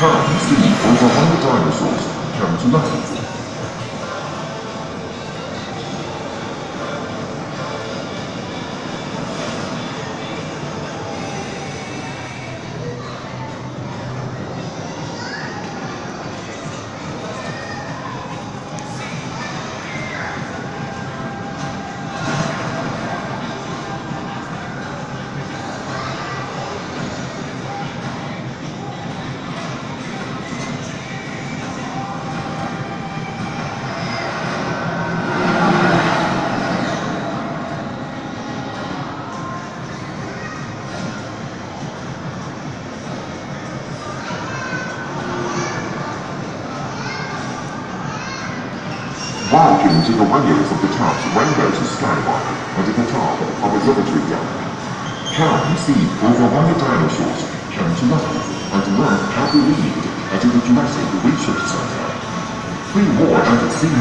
Come see over 100 dinosaurs come to Welcome to the wonders of the tops rainbows of Skywalker and at the top of Observatory Gallery. Come see over 100 dinosaurs come to life and learn how to lead at the Jurassic Research Center. Three more and see more.